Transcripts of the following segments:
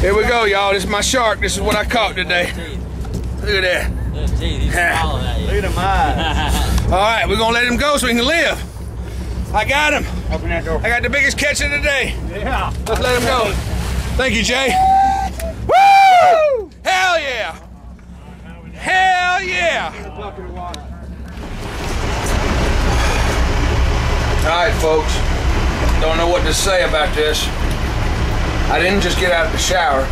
Here we go, y'all. This is my shark. This is what I caught today. Look at that. Those teeth, he's smiling. Look at them eyes. All right, we're gonna let him go so he can live. I got him. Open that door. I got the biggest catch of the day. Yeah. Let's let him go. Thank you, Jay. Woo! Hell yeah! Hell yeah! All right, folks. Don't know what to say about this. I didn't just get out of the shower,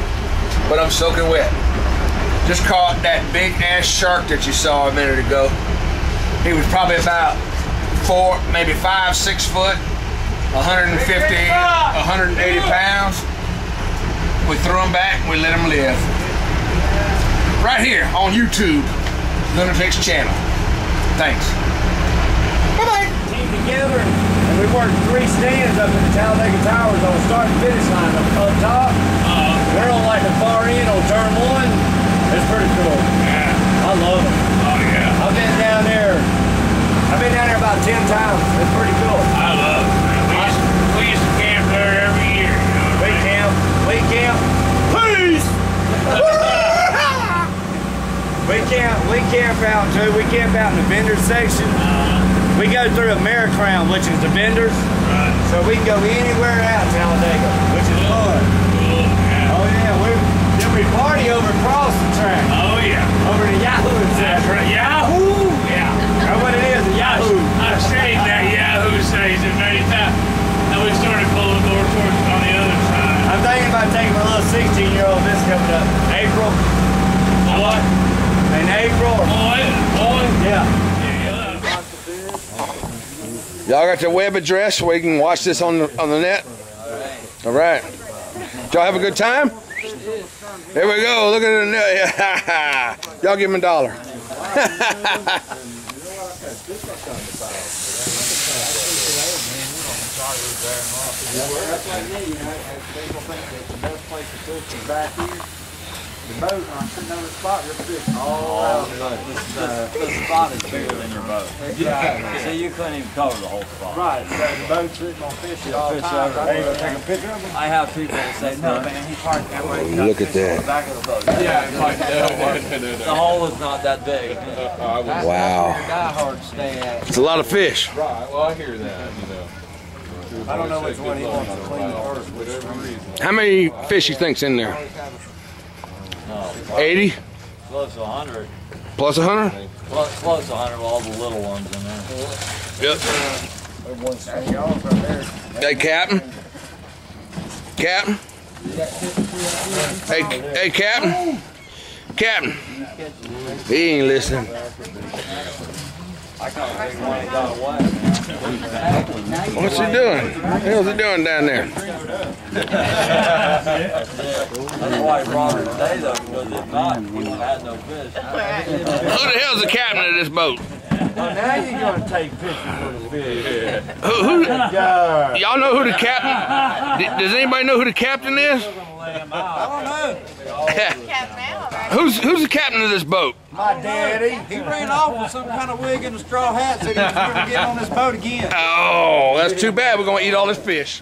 but I'm soaking wet. Just caught that big ass shark that you saw a minute ago. He was probably about four, maybe five, six foot, 150, 180 pounds. We threw him back, we let him live. Right here on YouTube, Lunatics channel. Thanks. Bye-bye. Team together, we worked three stands up in the Talladega Towers on the start and finish line up, up top. Uh-huh. They're on like the far end on turn one. It's pretty cool. Yeah. I love them. Oh yeah. I've been down there. I've been down there about ten times. It's pretty cool. I love it. Man. We used, we used to camp there every year. You know We I camp. We camp. Peace. we camp. We camp out too. We camp out in the vendors section. Uh-huh. We go through Americrown, which is the vendors. Right. So we can go anywhere out in Talladega, which is fun. Cool. Yeah. Oh yeah, we then we party over across the track, Oh yeah. over the Yahoo That's right. Yahoo! Yeah. That's what it is, Yahoo. I've stayed that Yahoo station many times. And we started pulling more towards on the other side. I'm thinking about taking my little 16 year old this coming up April. What? In April. Boy, boy. Yeah. Yeah. Y'all got the web address where you can watch this on the on the net? All right. Y'all have a good time? Here we go. Look at the net. Y'all give him a dollar. The spot is bigger than your boat. So you couldn't even cover the whole spot. Right, so the boat's sitting on fish all the Fish time. everywhere. Hey, you take a picture of them? I have people that say, no man, he parked that way. Look at that. Back of the boat. Yeah. The hole is not that big. Wow. Die hard stay at. It's a lot of fish. Right, well, I hear that, you know. I don't know which one he wants to clean first. Whatever reason. How many fish you think's in there? 80 Close to 100. plus 100? Close, close to 100 with all the little ones in there. Yep. Hey, y'all from there. Hey, Captain. Captain. Hey, hey, Captain. Captain. He ain't listening. I caught a big one that got away, man. What's he doing? What the hell's he doing down there? That's why he brought her today, though, because if not, he would have no fish. Who the hell's the captain of this boat? Oh, now you're gonna take pictures with the fish. Who, who, y'all know who the captain? Does anybody know who the captain is? i don't who's who's the captain of this boat? My daddy. He ran off with some kind of wig and a straw hat, said he was going to get on this boat again. Oh, that's too bad. We're gonna eat all this fish.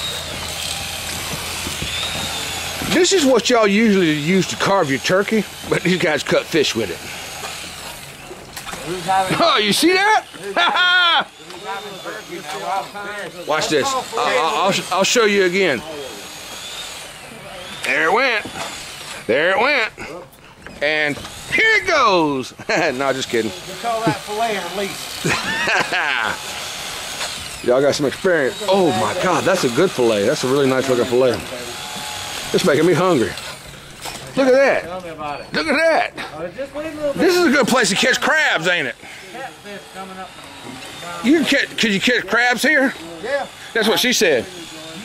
This is what y'all usually use to carve your turkey, but these guys cut fish with it. Oh, you see that? Watch this. I'll, I'll, I'll, show you again. There it went. There it went. And here it goes. no, just kidding. We call that filet release. Y'all got some experience. Oh my God, that's a good fillet. That's a really nice looking fillet. It's making me hungry. Look at that. Tell me about it. Look at that. Oh, just a little bit. This is a good place to catch crabs, ain't it? Catfish coming up. You can catch, could you catch crabs here? Yeah, That's what she said.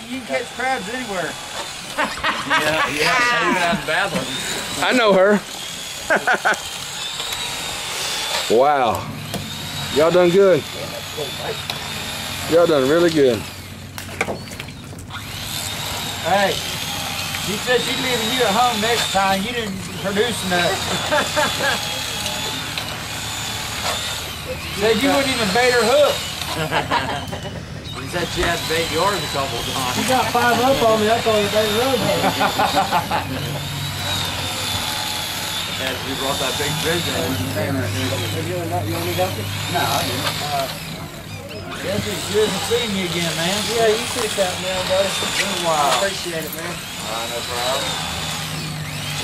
you, can catch crabs anywhere. Yeah, yeah, even out in Badland. I know her. wow. Y'all done good. Y'all done really good. Hey, she said she's leaving you at home next time. You didn't produce enough. said you wouldn't even bait her hook. He said she had to bait yours a couple times. You got five up on me, that's all you better run. And she brought that big fish in. Guess it's good to see you again, man. Yeah, you fish out now, buddy. Been a while. Appreciate it, man. Uh, no problem.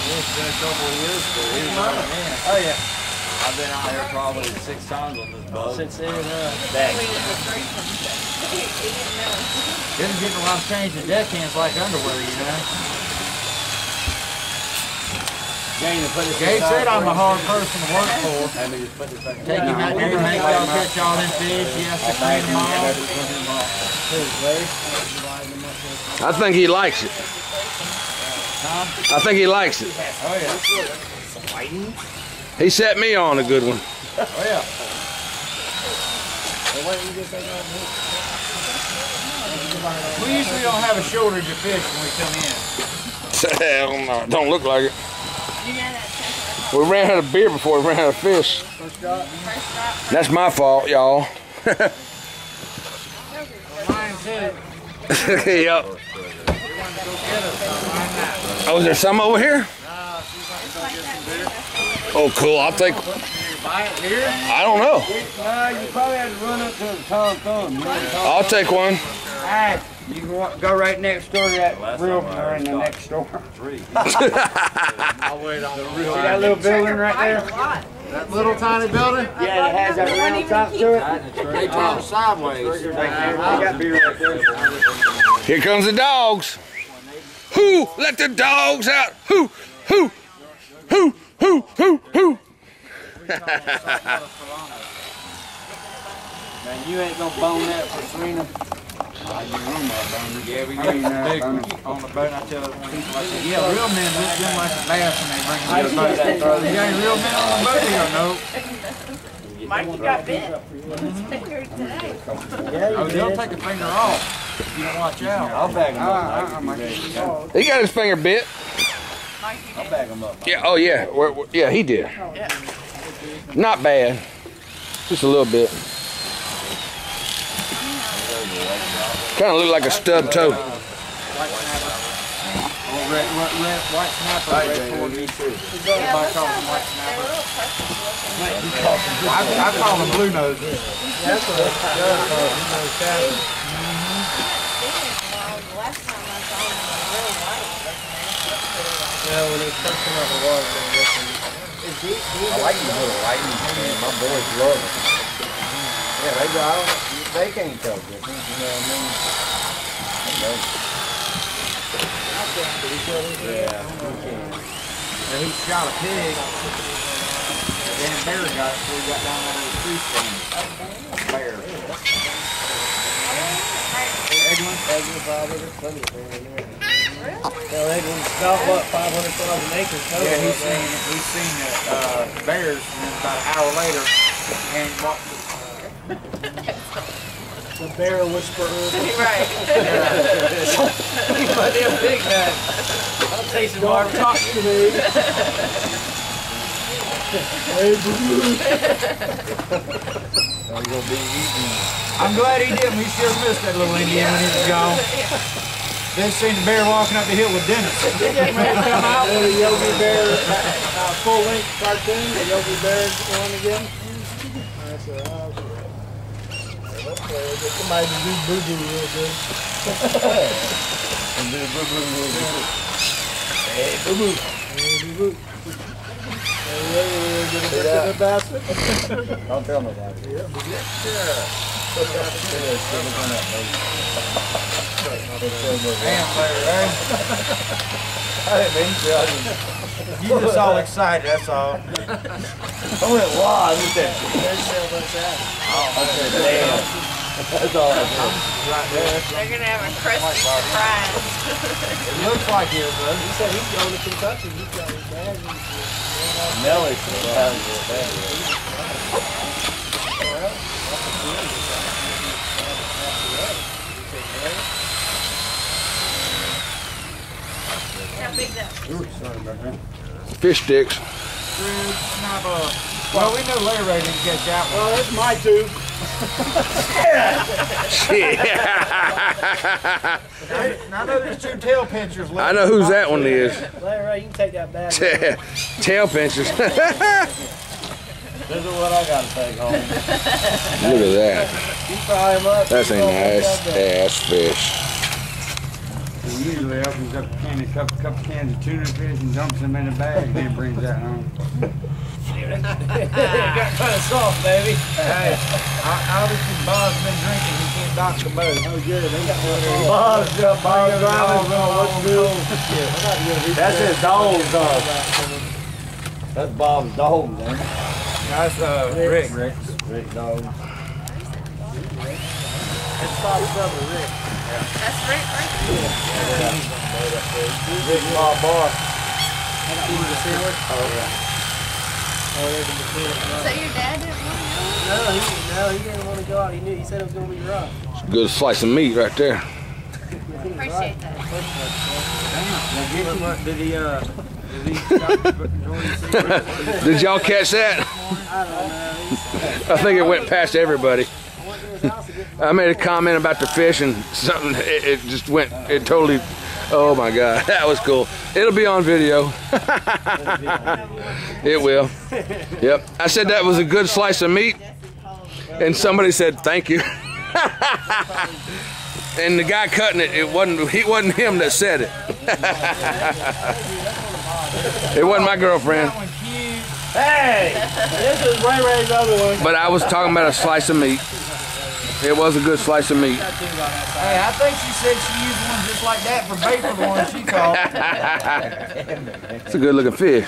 It's been a couple of years, but he was in. Oh, yeah. I've been out here probably six times on this boat. Since then, uh, Didn't get a lot of change the deckhands like underwear, you know. Jane, put this Gabe said I'm a hard person to work for. Back. Take him out there make y'all catch all them fish. He has to clean them all. I think he likes it. I think he likes it. Oh yeah. He set me on a good one. Oh yeah. We usually don't have a shortage of fish when we come in. Hell no, it don't look like it. We ran out of beer before we ran out of fish. That's my fault, y'all. Mine too. yep. Oh, is there some over here? Oh, cool. I'll take. Buy. I don't know. You probably had to run up to the Tom I'll take one. You can go right next door to that real, or in the next door. I'll wait on the See that little building right there? That little tiny building? Yeah, it has that round top to it. They turn sideways. Right there. You got beer right there. Here comes the dogs. Who let the dogs out? Who? Who? Who? Who? Who? Who? Man, you ain't gonna bone that for Serena. Yeah, we got the big on the boat. I tell people, I say, yeah, real men look them like a bass when they bring them to the boat. You ain't real men on the boat here, no. Mikey got bit. Today. Oh, they'll take a finger off you don't watch out. I'll bag him up. Mike, if you ready to go. He got his finger bit. I'll bag him up. Yeah. Oh yeah. Where- where- Yeah, he did. Not bad. Just a little bit. Kind of look like a stub toe. Oh, white snapper, them. I, call them blue them, were real white. Yeah, when it's first out the water. I like these little lightning. My boys love it. Yeah, they go, don't, they can't tell the difference, you know what I mean? They know. Yeah, you can. And he shot a pig. Damn bear got it before he got down there to the tree stand. Bear. Eglin, Eglin, probably, there's plenty of them in there. Well, Eglin's about what, 500,000 acres total? Yeah, he's seen he's seen the uh, bears, and then about an hour later, and walked. The bear whisperer. Right. But they're big, man. I'll take some more. talk to me. I'm glad he didn't. We sure missed that little Indian when he was gone. Then seen the bear walking up the hill with Dennis. come out with a Yogi Bear uh, full length cartoon, the Yogi Bear one again. I said, oh, shit. Let's play with it. Somebody do boo boo real good. And do boo boo boo boo. Hey, boo boo. Hey, boo boo. Hey, hey, hey, the basket. Don't tell nobody. Damn, Larry, eh? I didn't mean to, I just, You just all excited, that's all. I went wild, look at that. I said, damn. That's all I said. Right there. They're gonna have a crusty surprise. It looks like it, bud. He said he's going to Kentucky. He's got his bag. Nelly surprised me with that. How big that? Fish sticks. Well, we know Larry didn't catch that one. Well, that's my two. Shit. I know there's two tail pinchers left. I know whose that one is. Larry, you can take that bag. Tail pinchers. This is what I gotta take home. Look at that. You fry him up. That's a you throw him nice ass fish. He usually opens up a can, a couple, couple cans of tuna fish and dumps them in a bag and then brings that home. Got kind of soft, baby. Hey, obviously Bob's been drinking, he can't dock the boat. Oh, good. They got one. Bob's, Bob's driving. What's good? That's his dog, dog. That's Bob's dog, man. That's, uh, Rick. Rick, Rick dog. It's Bob's brother, Rick. That's Rick right there. Rick Bob Bar. Oh, there's a mechanic. So your dad didn't want to No, he, no, he didn't want to go out. He knew. He said it was going to be rough. It's a Good slice of meat right there. Appreciate that. Did he, uh, did he stop enjoying Did y'all catch that? I don't know. I think it went past everybody. I made a comment about the fish and something, it, it just went, it totally, oh my God, that was cool. It'll be on video. it will. Yep. I said that was a good slice of meat and somebody said thank you. and the guy cutting it, it wasn't, he wasn't him that said it. it wasn't my girlfriend. Hey, this is Ray Ray's other one. But I was talking about a slice of meat. It was a good slice of meat. Hey, I think she said she used one just like that for bait for the one she caught. It's a good looking fish.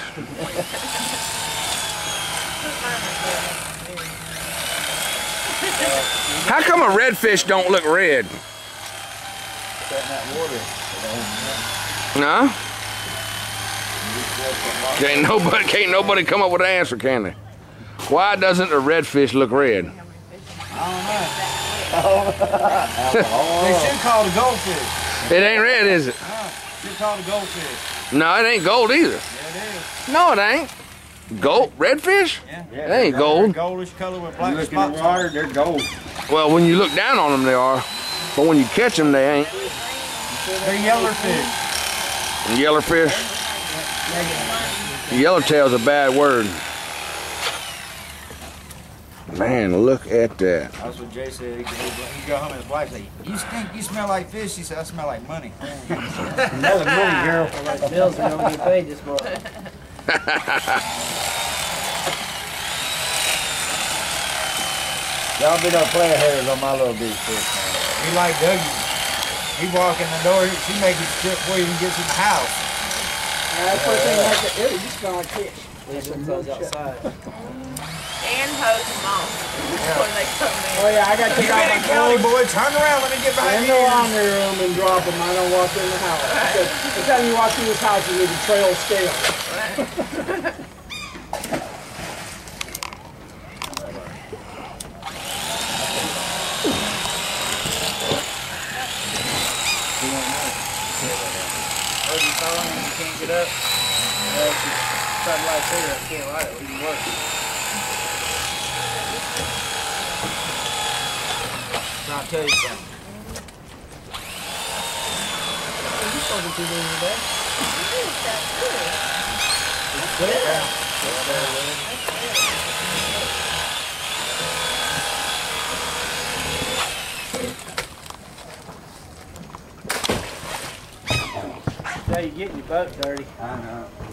How come a redfish don't look red? No? Can't nobody, can't nobody come up with an answer, can they? Why doesn't a redfish look red? They should call it a goldfish. It ain't red, is it? Should call it a goldfish. No, it ain't gold either. Yeah, it is. No, it ain't. Gold, redfish? Yeah. It ain't They're gold. Goldish color with black look in the spots. water, they're gold. Well, when you look down on them, they are. But when you catch them, they ain't. They're yeller fish. Yellowfish. Yellowtail's a bad word. Man, look at that. That's what Jay said. He, he, he go home and his wife said, "You stink. You smell like fish." He said, "I smell like money." Another money, girl. Like bills are going to get paid this month. Y'all be no player haters on my little big fish. He like Dougie. He walk in the door. She make it trip before he even gets in the house. That's the first thing like that. Ew, you smell like fish. Leave them clothes outside. And hose them off before they come in. Oh yeah, I got to You take out my County clothes boy? Turn around. Let me get behind in you. the laundry room and drop them. I don't walk in the house. Because every time you walk through this house, you leave a trail scale. Oh, you fell and you can't get up. Well, if you try to light a cigarette, can't light it. It'll even worse. So I'll tell you something. You spoken to me today. Put it down. Yeah, you getting your boat dirty. I know.